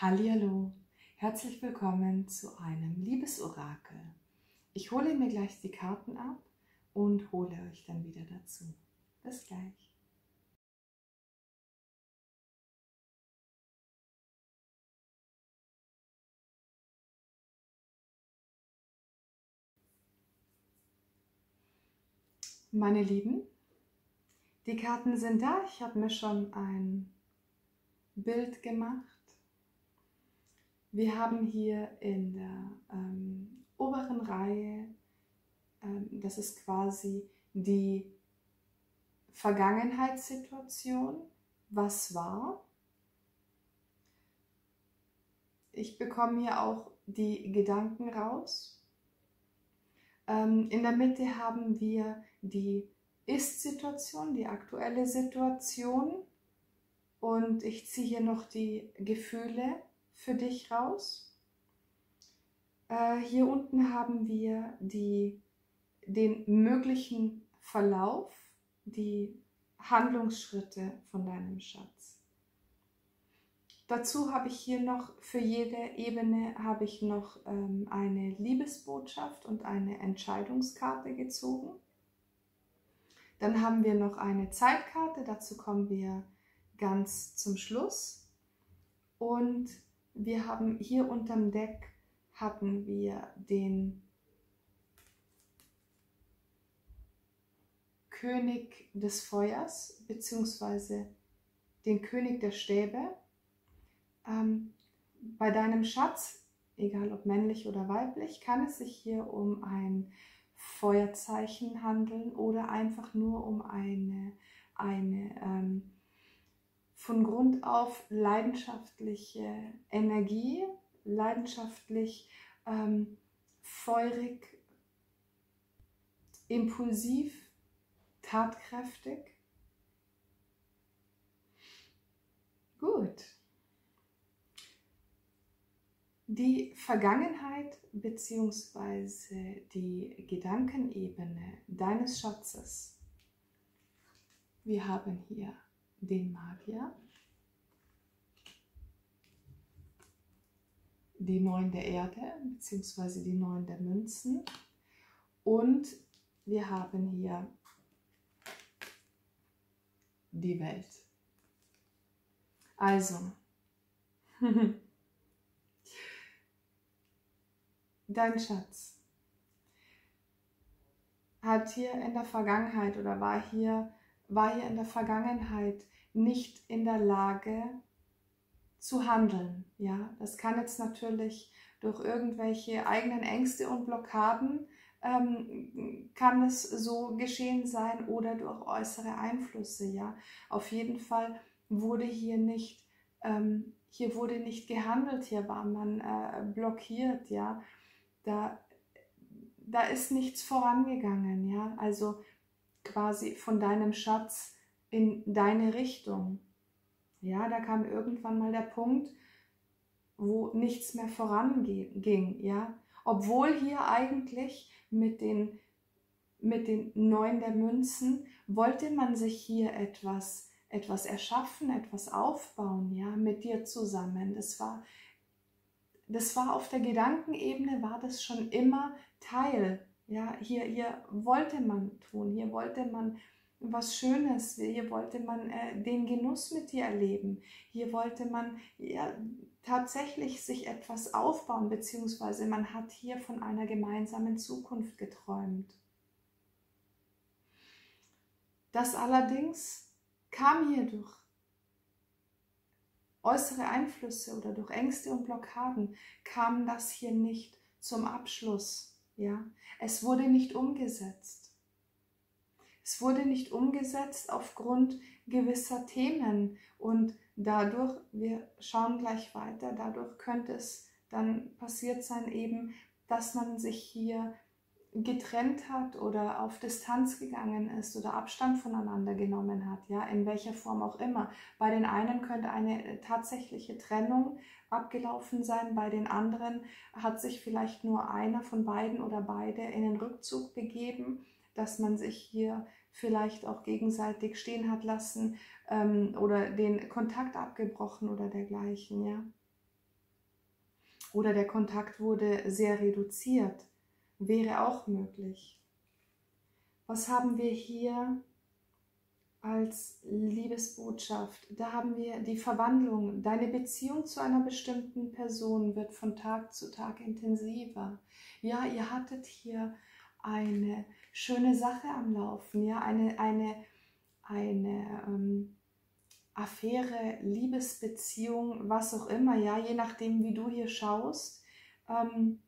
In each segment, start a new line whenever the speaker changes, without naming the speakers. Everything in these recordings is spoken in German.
Hallihallo, herzlich willkommen zu einem Liebesorakel. Ich hole mir gleich die Karten ab und hole euch dann wieder dazu. Bis gleich. Meine Lieben, die Karten sind da. Ich habe mir schon ein Bild gemacht. Wir haben hier in der ähm, oberen Reihe, ähm, das ist quasi die Vergangenheitssituation, was war. Ich bekomme hier auch die Gedanken raus. Ähm, in der Mitte haben wir die Ist-Situation, die aktuelle Situation. Und ich ziehe hier noch die Gefühle für dich raus. Äh, hier unten haben wir die, den möglichen Verlauf, die Handlungsschritte von deinem Schatz. Dazu habe ich hier noch für jede Ebene habe ich noch ähm, eine Liebesbotschaft und eine Entscheidungskarte gezogen. Dann haben wir noch eine Zeitkarte, dazu kommen wir ganz zum Schluss. Und wir haben hier unterm Deck hatten wir den König des Feuers beziehungsweise den König der Stäbe. Ähm, bei deinem Schatz, egal ob männlich oder weiblich, kann es sich hier um ein Feuerzeichen handeln oder einfach nur um eine, eine ähm, von Grund auf leidenschaftliche Energie, leidenschaftlich, ähm, feurig, impulsiv, tatkräftig. Gut. Die Vergangenheit bzw. die Gedankenebene deines Schatzes. Wir haben hier den Magier, die Neun der Erde bzw. die Neun der Münzen und wir haben hier die Welt. Also, dein Schatz hat hier in der Vergangenheit oder war hier war hier in der Vergangenheit nicht in der Lage zu handeln. Ja, das kann jetzt natürlich durch irgendwelche eigenen Ängste und Blockaden ähm, kann es so geschehen sein oder durch äußere Einflüsse. Ja, auf jeden Fall wurde hier nicht ähm, hier wurde nicht gehandelt, hier war man äh, blockiert. Ja, da da ist nichts vorangegangen. Ja, also quasi von deinem Schatz in deine Richtung. Ja, da kam irgendwann mal der Punkt, wo nichts mehr voranging, ja. Obwohl hier eigentlich mit den, mit den Neun der Münzen wollte man sich hier etwas, etwas erschaffen, etwas aufbauen, ja, mit dir zusammen. Das war, das war auf der Gedankenebene, war das schon immer Teil ja, hier, hier wollte man tun, hier wollte man was Schönes, hier wollte man äh, den Genuss mit dir erleben, hier wollte man ja, tatsächlich sich etwas aufbauen, beziehungsweise man hat hier von einer gemeinsamen Zukunft geträumt. Das allerdings kam hier durch äußere Einflüsse oder durch Ängste und Blockaden, kam das hier nicht zum Abschluss. Ja, es wurde nicht umgesetzt. Es wurde nicht umgesetzt aufgrund gewisser Themen und dadurch, wir schauen gleich weiter, dadurch könnte es dann passiert sein eben, dass man sich hier getrennt hat oder auf Distanz gegangen ist oder Abstand voneinander genommen hat, ja, in welcher Form auch immer. Bei den einen könnte eine tatsächliche Trennung abgelaufen sein, bei den anderen hat sich vielleicht nur einer von beiden oder beide in den Rückzug begeben, dass man sich hier vielleicht auch gegenseitig stehen hat lassen ähm, oder den Kontakt abgebrochen oder dergleichen, ja. oder der Kontakt wurde sehr reduziert, wäre auch möglich. Was haben wir hier als Liebesbotschaft? Da haben wir die Verwandlung. Deine Beziehung zu einer bestimmten Person wird von Tag zu Tag intensiver. Ja, ihr hattet hier eine schöne Sache am Laufen, ja, eine, eine, eine ähm, Affäre, Liebesbeziehung, was auch immer, ja, je nachdem, wie du hier schaust, ähm,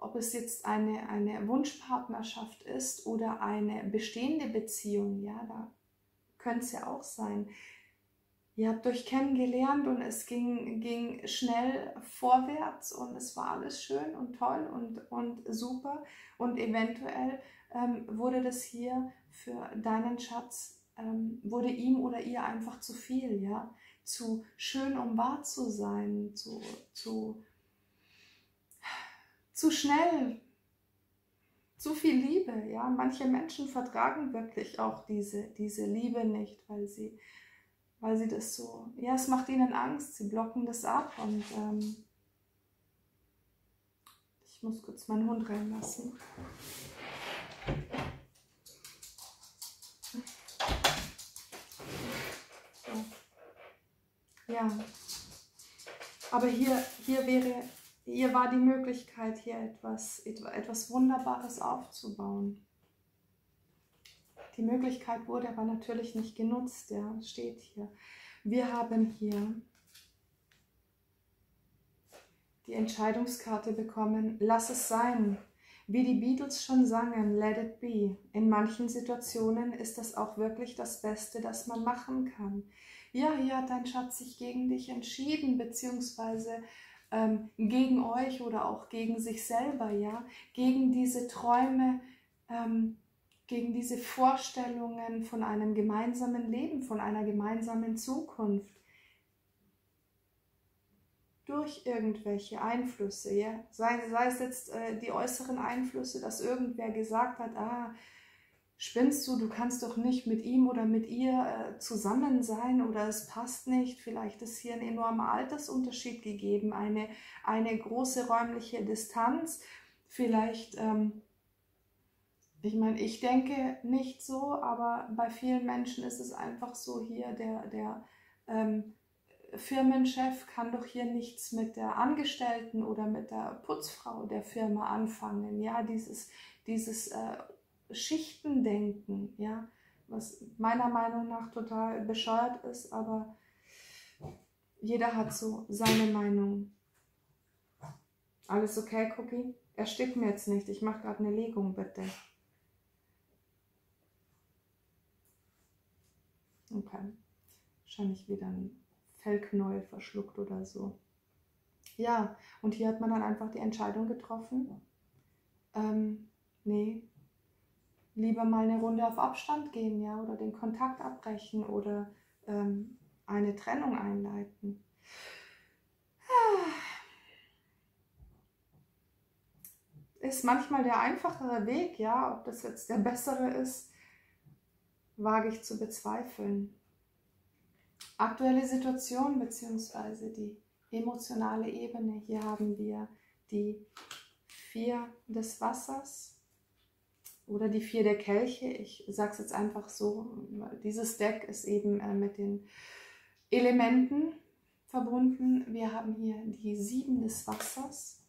ob, es jetzt eine, eine Wunschpartnerschaft ist oder eine bestehende Beziehung, ja, da könnte es ja auch sein. Ihr habt euch kennengelernt und es ging, ging schnell vorwärts und es war alles schön und toll und, und super. Und eventuell ähm, wurde das hier für deinen Schatz ähm, wurde ihm oder ihr einfach zu viel, ja, zu schön, um wahr zu sein, zu, zu, zu schnell, zu viel Liebe, ja. Manche Menschen vertragen wirklich auch diese, diese Liebe nicht, weil sie, weil sie das so, ja, es macht ihnen Angst, sie blocken das ab und ähm, ich muss kurz meinen Hund reinlassen. Ja. Aber hier, hier wäre, hier war die Möglichkeit, hier etwas, etwas Wunderbares aufzubauen. Die Möglichkeit wurde aber natürlich nicht genutzt, ja, steht hier. Wir haben hier die Entscheidungskarte bekommen, lass es sein. Wie die Beatles schon sangen, let it be. In manchen Situationen ist das auch wirklich das Beste, das man machen kann ja, hier hat dein Schatz sich gegen dich entschieden, beziehungsweise ähm, gegen euch oder auch gegen sich selber, ja, gegen diese Träume, ähm, gegen diese Vorstellungen von einem gemeinsamen Leben, von einer gemeinsamen Zukunft. Durch irgendwelche Einflüsse, ja, sei, sei es jetzt äh, die äußeren Einflüsse, dass irgendwer gesagt hat, ah, spinnst du, du kannst doch nicht mit ihm oder mit ihr äh, zusammen sein oder es passt nicht, vielleicht ist hier ein enormer Altersunterschied gegeben, eine, eine große räumliche Distanz, vielleicht, ähm, ich meine, ich denke nicht so, aber bei vielen Menschen ist es einfach so hier, der, der ähm, Firmenchef kann doch hier nichts mit der Angestellten oder mit der Putzfrau der Firma anfangen. Ja, dieses, dieses äh, Schichtendenken, ja, was meiner Meinung nach total bescheuert ist, aber jeder hat so seine Meinung. Alles okay, Cookie? Erstickt mir jetzt nicht, ich mache gerade eine Legung, bitte. Okay. Wahrscheinlich wieder ein Fellknäuel verschluckt oder so. Ja, und hier hat man dann einfach die Entscheidung getroffen. Ähm, nee, lieber mal eine Runde auf Abstand gehen, ja, oder den Kontakt abbrechen oder ähm, eine Trennung einleiten. Ist manchmal der einfachere Weg, ja, ob das jetzt der bessere ist, wage ich zu bezweifeln. Aktuelle Situation bzw. die emotionale Ebene. Hier haben wir die vier des Wassers, oder die vier der Kelche. Ich sage es jetzt einfach so, dieses Deck ist eben äh, mit den Elementen verbunden. Wir haben hier die sieben des Wassers.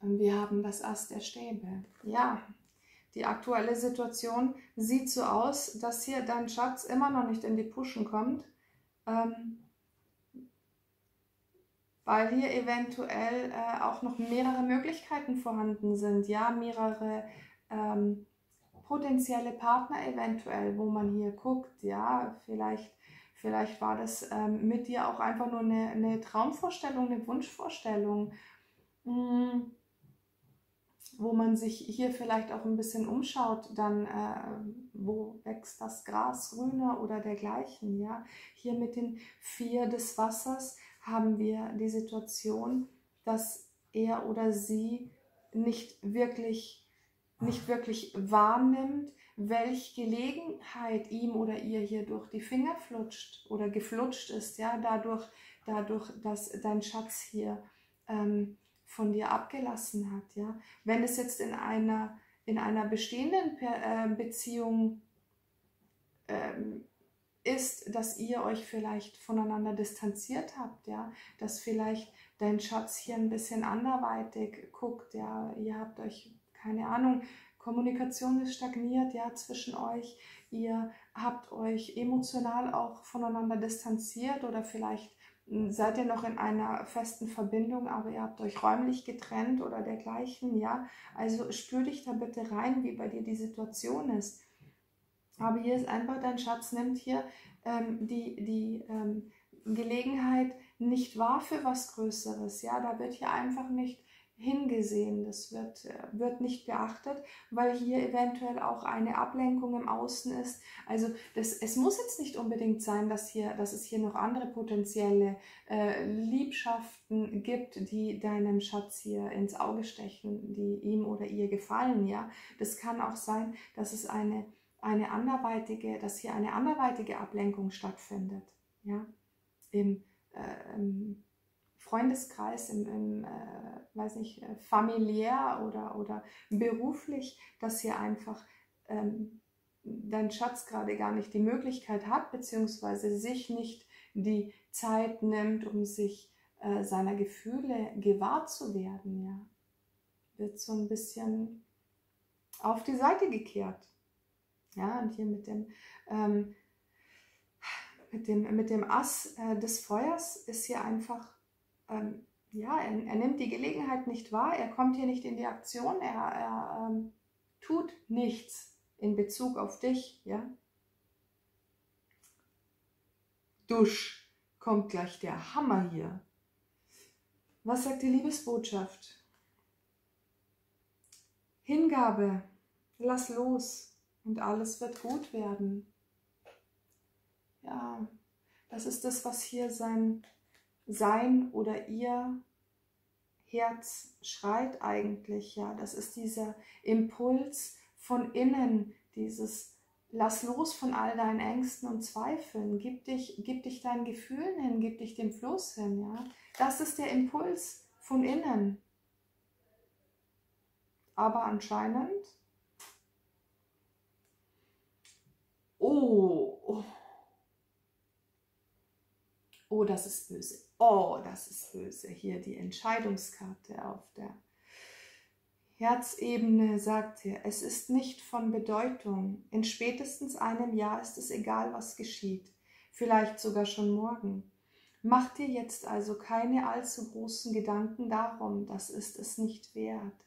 Und wir haben das Ast der Stäbe. Ja, die aktuelle Situation sieht so aus, dass hier dein Schatz immer noch nicht in die Puschen kommt. Ähm, weil hier eventuell äh, auch noch mehrere Möglichkeiten vorhanden sind, ja, mehrere ähm, potenzielle Partner eventuell, wo man hier guckt, ja, vielleicht, vielleicht war das ähm, mit dir auch einfach nur eine, eine Traumvorstellung, eine Wunschvorstellung, mh, hm, wo man sich hier vielleicht auch ein bisschen umschaut, dann äh, wo wächst das Gras grüner oder dergleichen, ja, hier mit den vier des Wassers, haben wir die Situation, dass er oder sie nicht wirklich, nicht wirklich wahrnimmt, welch Gelegenheit ihm oder ihr hier durch die Finger flutscht oder geflutscht ist, ja, dadurch, dadurch, dass dein Schatz hier ähm, von dir abgelassen hat, ja. Wenn es jetzt in einer, in einer bestehenden äh, Beziehung ähm, ist, dass ihr euch vielleicht voneinander distanziert habt, ja, dass vielleicht dein Schatz hier ein bisschen anderweitig guckt, ja, ihr habt euch, keine Ahnung, Kommunikation ist stagniert, ja, zwischen euch, ihr habt euch emotional auch voneinander distanziert oder vielleicht hm, seid ihr noch in einer festen Verbindung, aber ihr habt euch räumlich getrennt oder dergleichen, ja. Also spür dich da bitte rein, wie bei dir die Situation ist. Aber hier ist einfach, dein Schatz nimmt hier ähm, die, die ähm, Gelegenheit nicht wahr für was Größeres. Ja, da wird hier einfach nicht hingesehen, das wird, wird nicht beachtet, weil hier eventuell auch eine Ablenkung im Außen ist. Also das, es muss jetzt nicht unbedingt sein, dass, hier, dass es hier noch andere potenzielle äh, Liebschaften gibt, die deinem Schatz hier ins Auge stechen, die ihm oder ihr gefallen. Ja, Das kann auch sein, dass es eine eine anderweitige, dass hier eine anderweitige Ablenkung stattfindet. Ja? Im, äh, im Freundeskreis, im, im äh, weiß nicht, äh, familiär oder, oder beruflich, dass hier einfach ähm, dein Schatz gerade gar nicht die Möglichkeit hat, beziehungsweise sich nicht die Zeit nimmt, um sich äh, seiner Gefühle gewahr zu werden, ja. Wird so ein bisschen auf die Seite gekehrt. Ja, und hier mit dem, ähm, mit dem, mit dem Ass äh, des Feuers ist hier einfach, ähm, ja, er, er, nimmt die Gelegenheit nicht wahr, er kommt hier nicht in die Aktion, er, er ähm, tut nichts in Bezug auf dich, ja. Dusch, kommt gleich der Hammer hier. Was sagt die Liebesbotschaft? Hingabe, lass los, und alles wird gut werden. Ja, das ist das, was hier sein, sein oder ihr Herz schreit eigentlich. Ja, das ist dieser Impuls von innen, dieses Lass los von all deinen Ängsten und Zweifeln. Gib dich, gib dich deinen Gefühlen hin, gib dich dem Fluss hin. Ja? Das ist der Impuls von innen. Aber anscheinend Oh. Oh, das ist böse. Oh, das ist böse. Hier die Entscheidungskarte auf der Herzebene sagt er, es ist nicht von Bedeutung. In spätestens einem Jahr ist es egal, was geschieht. Vielleicht sogar schon morgen. Mach dir jetzt also keine allzu großen Gedanken darum, das ist es nicht wert.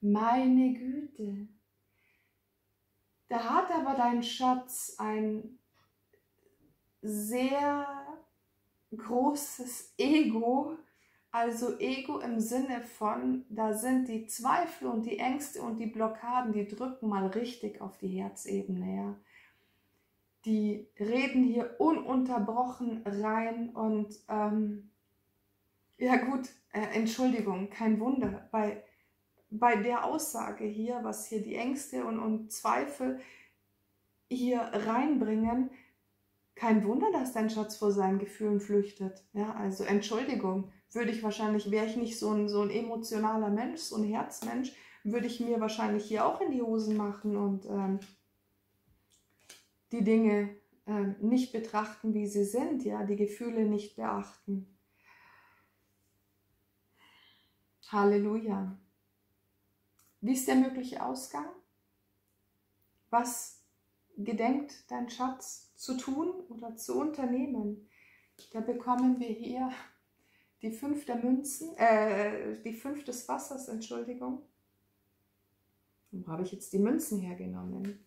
Meine Güte, da hat aber dein Schatz ein sehr großes Ego, also Ego im Sinne von, da sind die Zweifel und die Ängste und die Blockaden, die drücken mal richtig auf die Herzebene, ja. Die reden hier ununterbrochen rein und ähm, ja gut, äh, Entschuldigung, kein Wunder, bei bei der Aussage hier, was hier die Ängste und, und Zweifel hier reinbringen, kein Wunder, dass dein Schatz vor seinen Gefühlen flüchtet. Ja, also Entschuldigung, würde ich wahrscheinlich, wäre ich nicht so ein, so ein emotionaler Mensch, so ein Herzmensch, würde ich mir wahrscheinlich hier auch in die Hosen machen und ähm, die Dinge ähm, nicht betrachten, wie sie sind, ja, die Gefühle nicht beachten. Halleluja. Wie ist der mögliche Ausgang? Was gedenkt dein Schatz zu tun oder zu unternehmen? Da bekommen wir hier die fünf der Münzen, äh, die fünf des Wassers, Entschuldigung. Wo habe ich jetzt die Münzen hergenommen?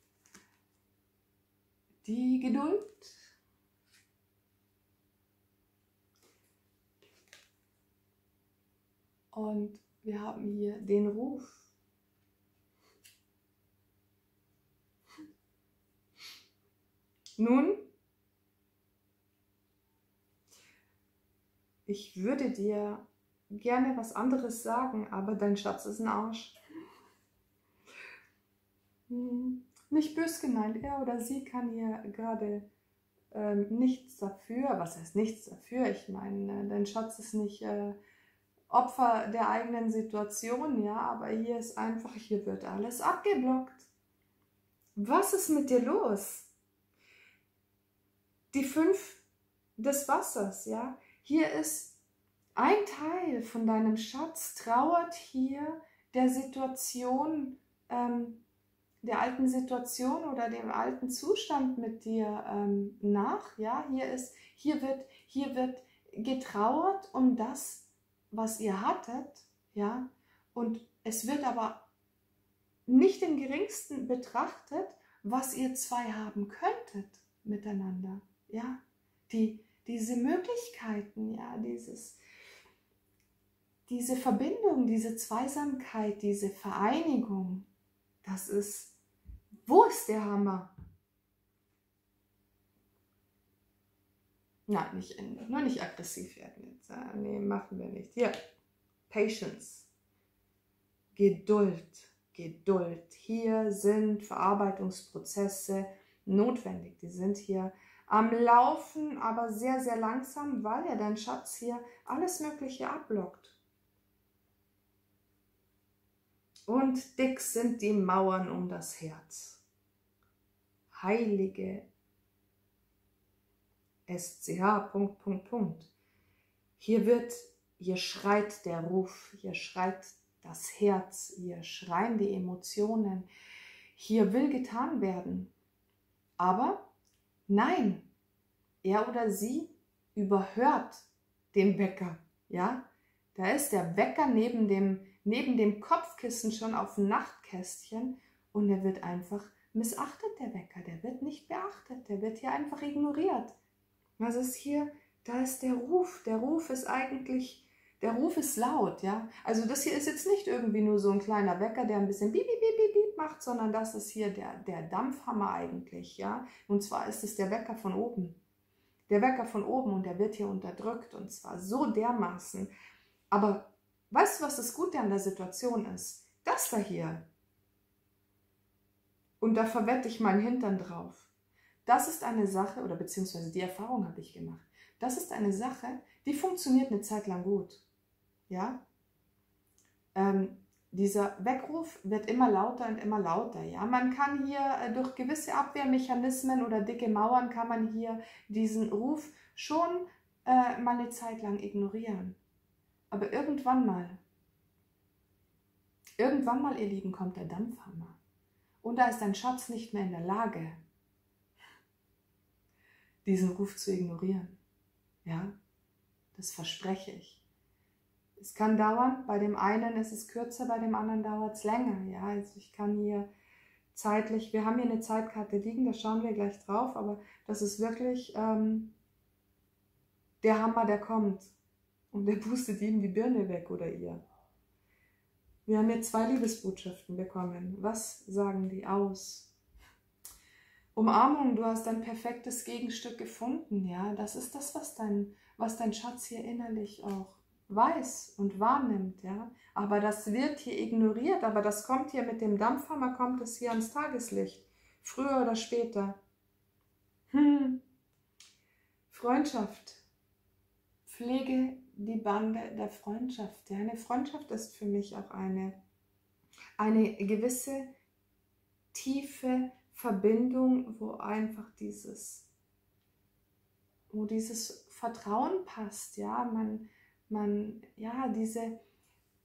Die Geduld. Und wir haben hier den Ruf. Nun, ich würde dir gerne was anderes sagen, aber dein Schatz ist ein Arsch. Hm, Nicht bös gemeint, er oder sie kann hier gerade ähm, nichts dafür. Was heißt nichts dafür? Ich meine, dein Schatz ist nicht äh, Opfer der eigenen Situation, ja, aber hier ist einfach, hier wird alles abgeblockt. Was ist mit dir los? Die fünf des Wassers, ja. Hier ist ein Teil von deinem Schatz, trauert hier der Situation, ähm, der alten Situation oder dem alten Zustand mit dir ähm, nach. Ja, hier ist, hier wird, hier wird getrauert um das, was ihr hattet, ja, und es wird aber nicht im geringsten betrachtet, was ihr zwei haben könntet miteinander, ja, die, diese Möglichkeiten, ja, dieses, diese Verbindung, diese Zweisamkeit, diese Vereinigung, das ist, wo ist der Hammer? Nein, nicht nur nicht aggressiv werden jetzt. Nee, machen wir nicht. Hier, Patience, Geduld, Geduld. Hier sind Verarbeitungsprozesse notwendig. Die sind hier am Laufen, aber sehr, sehr langsam, weil ja dein Schatz hier alles Mögliche abblockt. Und dick sind die Mauern um das Herz. Heilige SCH, Punkt, Punkt, Punkt. Hier wird, hier schreit der Ruf, hier schreit das Herz, hier schreien die Emotionen, hier will getan werden. Aber nein, er oder sie überhört den Wecker, ja? Da ist der Wecker neben dem, neben dem Kopfkissen schon auf dem Nachtkästchen und er wird einfach missachtet, der Wecker. Der wird nicht beachtet, der wird hier einfach ignoriert. Was ist hier? Da ist der Ruf. Der Ruf ist eigentlich, der Ruf ist laut, ja. Also das hier ist jetzt nicht irgendwie nur so ein kleiner Wecker, der ein bisschen piep, piep, piep, piep macht, sondern das ist hier der, der Dampfhammer eigentlich, ja. Und zwar ist es der Wecker von oben. Der Wecker von oben und der wird hier unterdrückt und zwar so dermaßen. Aber weißt du, was das Gute an der Situation ist? Das da hier. Und da verwette ich meinen Hintern drauf. Das ist eine Sache, oder beziehungsweise die Erfahrung habe ich gemacht. Das ist eine Sache, die funktioniert eine Zeit lang gut. Ja? Ähm, dieser Weckruf wird immer lauter und immer lauter. Ja? Man kann hier äh, durch gewisse Abwehrmechanismen oder dicke Mauern kann man hier diesen Ruf schon äh, mal eine Zeit lang ignorieren. Aber irgendwann mal, irgendwann mal, ihr Lieben, kommt der Dampfhammer. Und da ist ein Schatz nicht mehr in der Lage, diesen Ruf zu ignorieren. Ja, das verspreche ich. Es kann dauern, bei dem einen ist es kürzer, bei dem anderen dauert es länger. Ja, also ich kann hier zeitlich, wir haben hier eine Zeitkarte liegen, da schauen wir gleich drauf, aber das ist wirklich ähm, der Hammer, der kommt und der pustet ihm die Birne weg oder ihr. Wir haben hier zwei Liebesbotschaften bekommen. Was sagen die aus? Umarmung, du hast dein perfektes Gegenstück gefunden, ja. Das ist das, was dein, was dein Schatz hier innerlich auch weiß und wahrnimmt, ja. Aber das wird hier ignoriert, aber das kommt hier mit dem Dampfhammer, kommt es hier ans Tageslicht. Früher oder später. Hm. Freundschaft. Pflege die Bande der Freundschaft. Ja, eine Freundschaft ist für mich auch eine, eine gewisse tiefe Verbindung, wo einfach dieses, wo dieses Vertrauen passt, ja, man, man, ja, diese,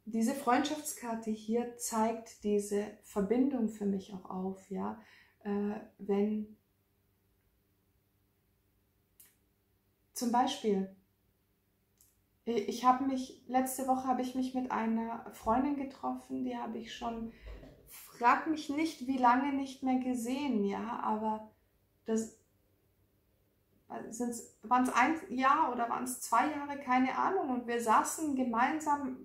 diese Freundschaftskarte hier zeigt diese Verbindung für mich auch auf, ja, äh, wenn zum Beispiel, ich habe mich, letzte Woche habe ich mich mit einer Freundin getroffen, die habe ich schon frag mich nicht, wie lange nicht mehr gesehen, ja, aber das waren es ein Jahr oder waren es zwei Jahre, keine Ahnung. Und wir saßen gemeinsam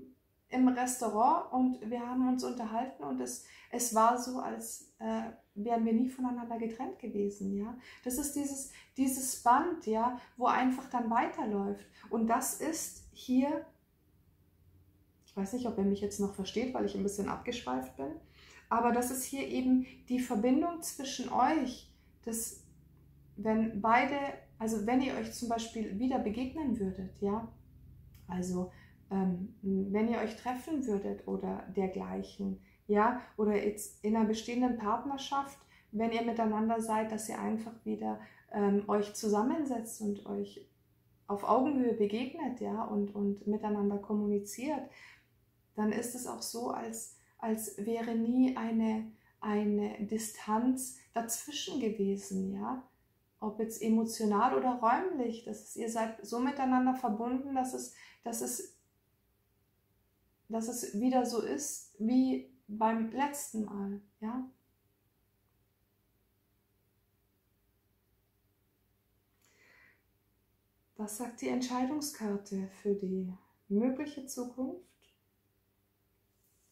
im Restaurant und wir haben uns unterhalten und es, es war so, als äh, wären wir nie voneinander getrennt gewesen, ja. Das ist dieses, dieses Band, ja, wo einfach dann weiterläuft. Und das ist hier, ich weiß nicht, ob er mich jetzt noch versteht, weil ich ein bisschen abgeschweift bin, Aber das ist hier eben die Verbindung zwischen euch, dass wenn beide, also wenn ihr euch zum Beispiel wieder begegnen würdet, ja, also ähm, wenn ihr euch treffen würdet oder dergleichen, ja, oder jetzt in einer bestehenden Partnerschaft, wenn ihr miteinander seid, dass ihr einfach wieder ähm, euch zusammensetzt und euch auf Augenhöhe begegnet, ja, und, und miteinander kommuniziert, dann ist es auch so, als, als wäre nie eine, eine Distanz dazwischen gewesen, ja. Ob jetzt emotional oder räumlich, das ist, ihr seid so miteinander verbunden, dass es, dass es, dass es wieder so ist wie beim letzten Mal, ja. Was sagt die Entscheidungskarte für die mögliche Zukunft,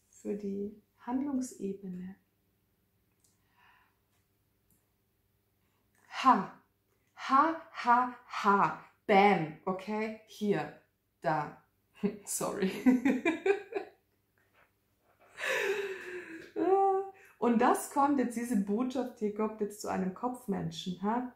für die Handlungsebene? Ha, ha, ha, ha, bam, okay, hier, da, sorry. Und das kommt jetzt, diese Botschaft hier kommt jetzt zu einem Kopfmenschen. Ha?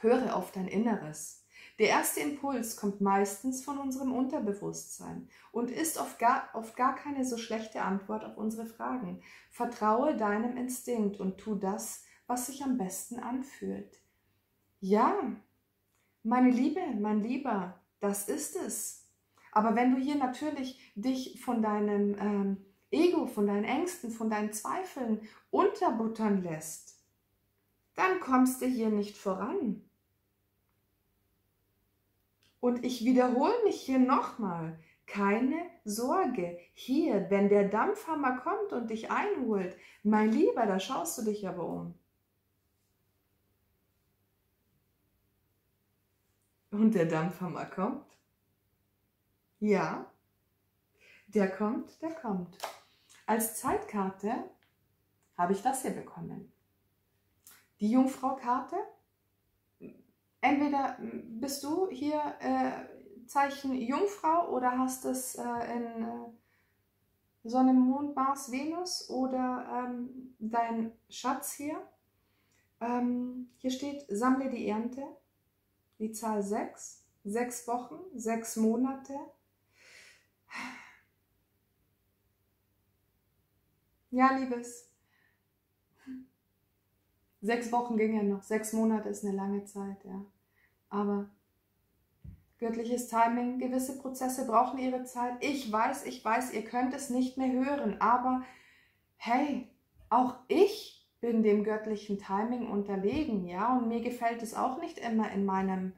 Höre auf dein Inneres. Der erste Impuls kommt meistens von unserem Unterbewusstsein und ist oft gar, oft gar keine so schlechte Antwort auf unsere Fragen. Vertraue deinem Instinkt und tu das, was sich am besten anfühlt. Ja, meine Liebe, mein Lieber, das ist es. Aber wenn du hier natürlich dich von deinem ähm, Ego, von deinen Ängsten, von deinen Zweifeln unterbuttern lässt, dann kommst du hier nicht voran. Und ich wiederhole mich hier nochmal. Keine Sorge. Hier, wenn der Dampfhammer kommt und dich einholt, mein Lieber, da schaust du dich aber um. Und der Dampfhammer kommt? Ja, der kommt, der kommt. Als Zeitkarte habe ich das hier bekommen. Die Jungfrau-Karte entweder bist du hier äh, Zeichen Jungfrau oder hast es äh, in äh, Sonne, Mond, Mars, Venus oder ähm, dein Schatz hier. Ähm, hier steht, sammle die Ernte, die Zahl 6, sechs Wochen, sechs Monate. Ja, Liebes, Sechs Wochen ging ja noch, sechs Monate ist eine lange Zeit, ja. Aber göttliches Timing, gewisse Prozesse brauchen ihre Zeit. Ich weiß, ich weiß, ihr könnt es nicht mehr hören, aber hey, auch ich bin dem göttlichen Timing unterlegen, ja, und mir gefällt es auch nicht immer in meinem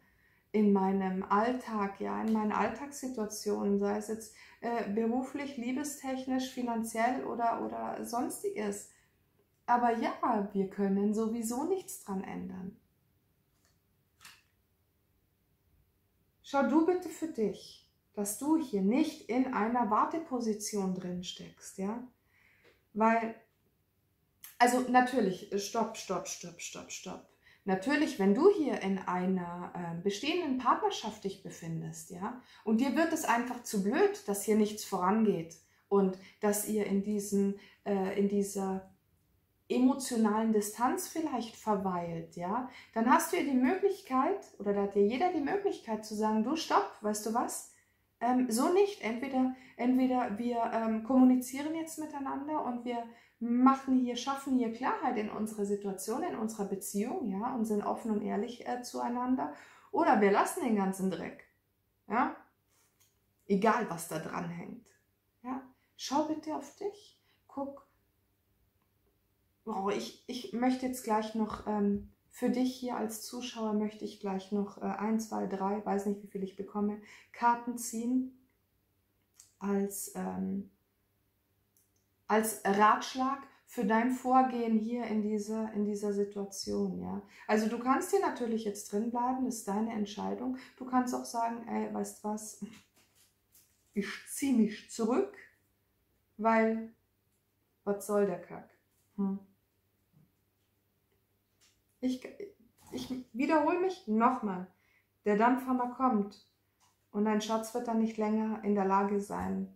in meinem Alltag, ja, in meinen Alltagssituationen, sei es jetzt äh, beruflich, liebestechnisch, finanziell oder, oder sonstiges. Aber ja, wir können sowieso nichts dran ändern. Schau du bitte für dich, dass du hier nicht in einer Warteposition drin steckst, ja? Weil, also natürlich, stopp, stopp, stopp, stopp, stopp. Natürlich, wenn du hier in einer äh, bestehenden Partnerschaft dich befindest, ja, und dir wird es einfach zu blöd, dass hier nichts vorangeht und dass ihr in diesen, äh, in dieser emotionalen Distanz vielleicht verweilt, ja, dann hast du ja die Möglichkeit, oder da hat ja jeder die Möglichkeit zu sagen, du stopp, weißt du was, ähm, so nicht. Entweder, entweder wir ähm, kommunizieren jetzt miteinander und wir machen hier, schaffen hier Klarheit in unserer Situation, in unserer Beziehung, ja, und sind offen und ehrlich äh, zueinander, oder wir lassen den ganzen Dreck, ja, egal was da dran hängt, ja. Schau bitte auf dich, guck, oh, ich, ich möchte jetzt gleich noch ähm, für dich hier als Zuschauer möchte ich gleich noch äh, ein, zwei, drei, weiß nicht, wie viel ich bekomme, Karten ziehen. Als, ähm, als Ratschlag für dein Vorgehen hier in dieser, in dieser Situation. Ja? Also du kannst hier natürlich jetzt drin bleiben, ist deine Entscheidung. Du kannst auch sagen, ey, weißt was, ich ziehe mich zurück, weil was soll der Kack? Hm. Ich, ich wiederhole mich nochmal. Der Dampfhammer kommt und dein Schatz wird dann nicht länger in der Lage sein,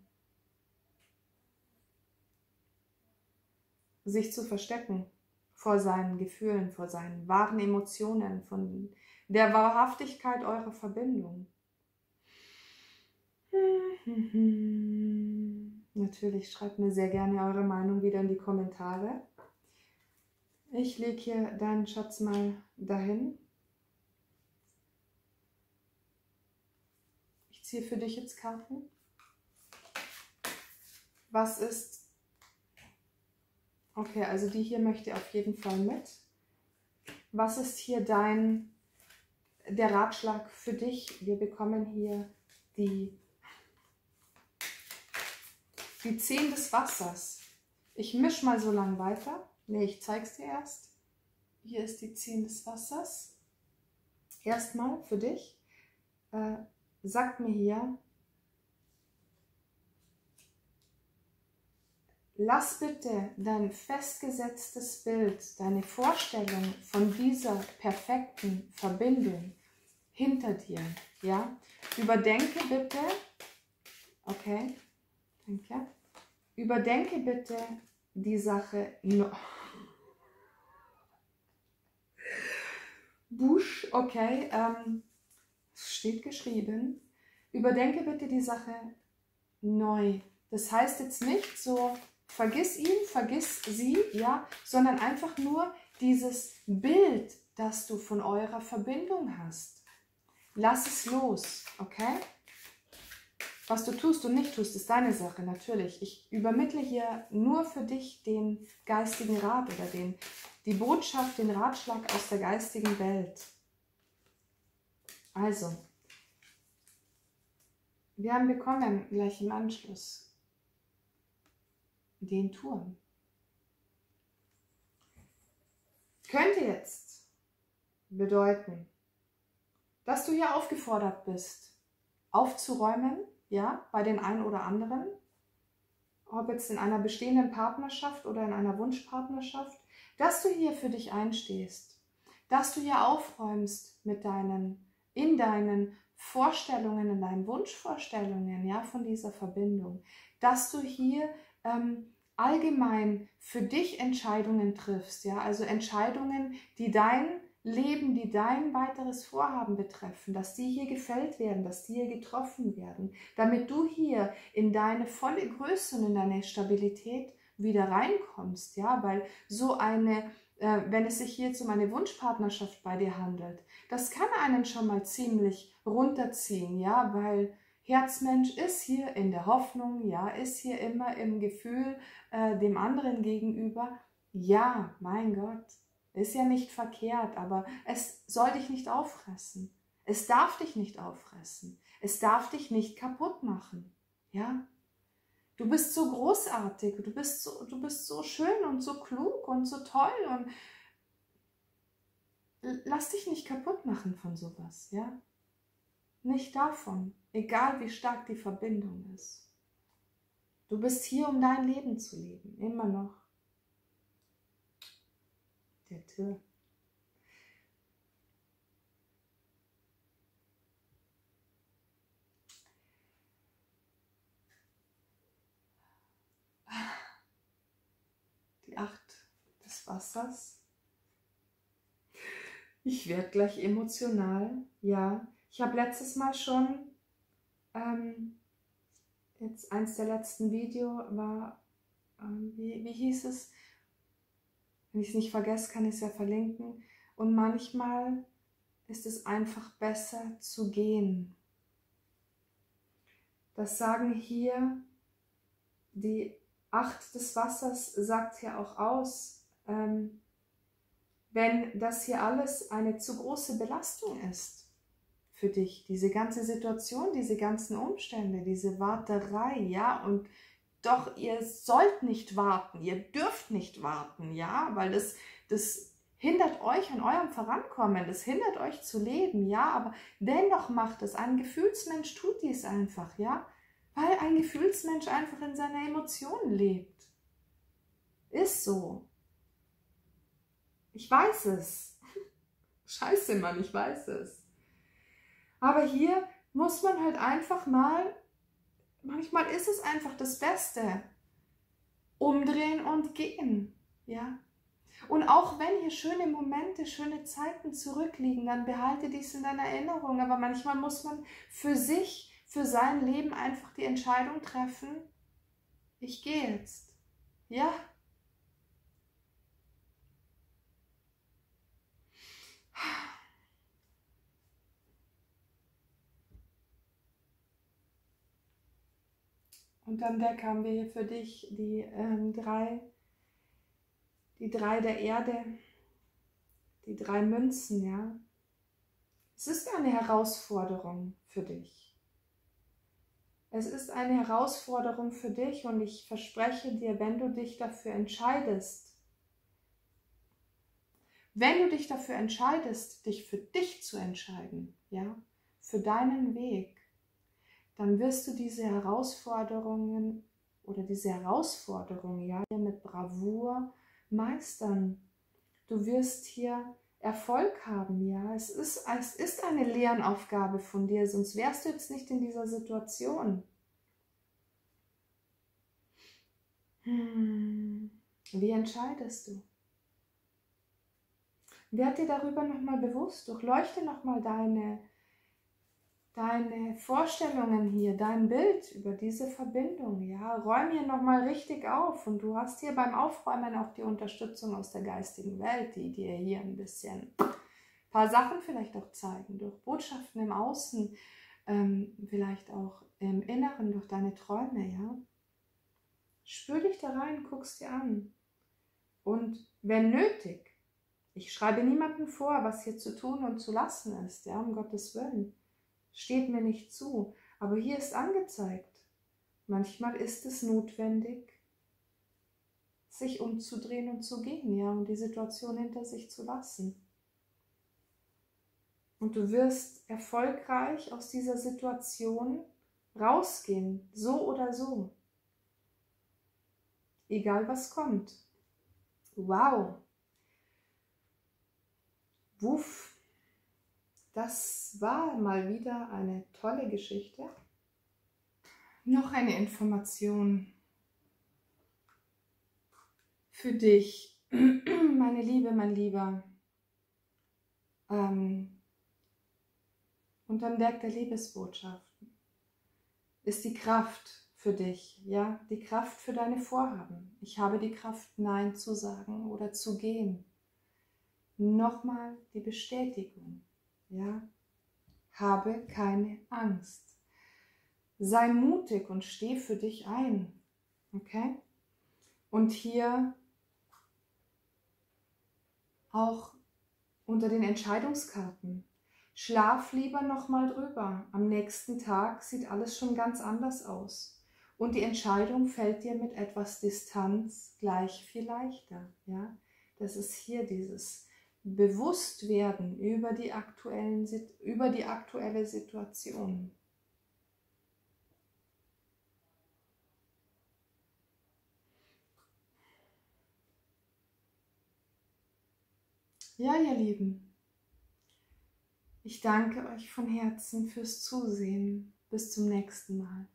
sich zu verstecken vor seinen Gefühlen, vor seinen wahren Emotionen, von der Wahrhaftigkeit eurer Verbindung. Natürlich schreibt mir sehr gerne eure Meinung wieder in die Kommentare. Ich lege hier deinen Schatz mal dahin. Ich ziehe für dich jetzt Karten. Was ist... Okay, also die hier möchte auf jeden Fall mit. Was ist hier dein... Der Ratschlag für dich? Wir bekommen hier die die 10 des Wassers. Ich mische mal so lang weiter. Ne, ich zeige es dir erst. Hier ist die 10 des Wassers. Erstmal für dich. Äh, sagt mir hier, lass bitte dein festgesetztes Bild, deine Vorstellung von dieser perfekten Verbindung hinter dir. Ja? Überdenke bitte, okay, danke, Überdenke bitte die Sache noch. Busch, okay, ähm, steht geschrieben. Überdenke bitte die Sache neu. Das heißt jetzt nicht so, vergiss ihn, vergiss sie, ja, sondern einfach nur dieses Bild, das du von eurer Verbindung hast. Lass es los, okay? Was du tust und nicht tust, ist deine Sache, natürlich. Ich übermittle hier nur für dich den geistigen Rat oder den, die Botschaft, den Ratschlag aus der geistigen Welt. Also, wir haben bekommen gleich im Anschluss den Turm. Könnte jetzt bedeuten, dass du hier aufgefordert bist, aufzuräumen, ja, bei den einen oder anderen, ob jetzt in einer bestehenden Partnerschaft oder in einer Wunschpartnerschaft, dass du hier für dich einstehst, dass du hier aufräumst mit deinen, in deinen Vorstellungen, in deinen Wunschvorstellungen, ja, von dieser Verbindung, dass du hier ähm, allgemein für dich Entscheidungen triffst, ja, also Entscheidungen, die dein Leben, die dein weiteres Vorhaben betreffen, dass die hier gefällt werden, dass die hier getroffen werden, damit du hier in deine volle Größe und in deine Stabilität wieder reinkommst, ja, weil so eine, äh, wenn es sich hier um eine Wunschpartnerschaft bei dir handelt, das kann einen schon mal ziemlich runterziehen, ja, weil Herzmensch ist hier in der Hoffnung, ja, ist hier immer im Gefühl äh, dem anderen gegenüber, ja, mein Gott, ist ja nicht verkehrt, aber es soll dich nicht auffressen. Es darf dich nicht auffressen. Es darf dich nicht kaputt machen. Ja? Du bist so großartig, du bist so, du bist so schön und so klug und so toll und lass dich nicht kaputt machen von sowas, ja? Nicht davon, egal wie stark die Verbindung ist. Du bist hier, um dein Leben zu leben, immer noch der Tür. Die Acht des Wassers. Ich werde gleich emotional. Ja, ich habe letztes Mal schon, ähm, jetzt eins der letzten Video war, ähm, wie, wie hieß es? Wenn ich es nicht vergesse, kann ich es ja verlinken. Und manchmal ist es einfach besser zu gehen. Das sagen hier die Acht des Wassers, sagt hier auch aus, ähm, wenn das hier alles eine zu große Belastung ist für dich, diese ganze Situation, diese ganzen Umstände, diese Warterei, ja, und doch ihr sollt nicht warten, ihr dürft nicht warten, ja, weil das, das hindert euch an eurem Vorankommen, das hindert euch zu leben, ja, aber dennoch macht es. Ein Gefühlsmensch tut dies einfach, ja, weil ein Gefühlsmensch einfach in seiner Emotionen lebt. Ist so. Ich weiß es. Scheiße, Mann, ich weiß es. Aber hier muss man halt einfach mal manchmal ist es einfach das Beste. Umdrehen und gehen. Ja? Und auch wenn hier schöne Momente, schöne Zeiten zurückliegen, dann behalte dies in deiner Erinnerung. Aber manchmal muss man für sich, für sein Leben einfach die Entscheidung treffen, ich gehe jetzt. Ja? Und am Deck haben wir hier für dich die ähm, drei, die drei der Erde, die drei Münzen, ja. Es ist eine Herausforderung für dich. Es ist eine Herausforderung für dich und ich verspreche dir, wenn du dich dafür entscheidest, wenn du dich dafür entscheidest, dich für dich zu entscheiden, ja, für deinen Weg, dann wirst du diese Herausforderungen oder diese Herausforderung ja mit Bravour meistern. Du wirst hier Erfolg haben, ja. Es ist, es ist eine Lernaufgabe von dir, sonst wärst du jetzt nicht in dieser Situation. Hm. Wie entscheidest du? Werd dir darüber nochmal bewusst, durchleuchte nochmal deine deine Vorstellungen hier, dein Bild über diese Verbindung, ja, räum hier nochmal richtig auf und du hast hier beim Aufräumen auch die Unterstützung aus der geistigen Welt, die dir hier ein bisschen ein paar Sachen vielleicht auch zeigen, durch Botschaften im Außen, ähm, vielleicht auch im Inneren, durch deine Träume, ja. Spür dich da rein, guckst dir an. Und wenn nötig, ich schreibe niemandem vor, was hier zu tun und zu lassen ist, ja, um Gottes Willen steht mir nicht zu, aber hier ist angezeigt. Manchmal ist es notwendig, sich umzudrehen und zu gehen, ja, und die Situation hinter sich zu lassen. Und du wirst erfolgreich aus dieser Situation rausgehen, so oder so. Egal was kommt. Wow. Wuff. Das war mal wieder eine tolle Geschichte. Noch eine Information für dich, meine Liebe, mein Lieber. Ähm, unterm Deck der Liebesbotschaften ist die Kraft für dich, ja, die Kraft für deine Vorhaben. Ich habe die Kraft, Nein zu sagen oder zu gehen. Nochmal die Bestätigung. Ja? Habe keine Angst. Sei mutig und steh für dich ein. Okay? Und hier auch unter den Entscheidungskarten. Schlaf lieber nochmal drüber. Am nächsten Tag sieht alles schon ganz anders aus. Und die Entscheidung fällt dir mit etwas Distanz gleich viel leichter. Ja? Das ist hier dieses bewusst werden über die, aktuellen, über die aktuelle Situation. Ja, ihr Lieben, ich danke euch von Herzen fürs Zusehen. Bis zum nächsten Mal.